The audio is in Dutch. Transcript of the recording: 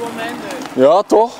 momenten. Ja, toch?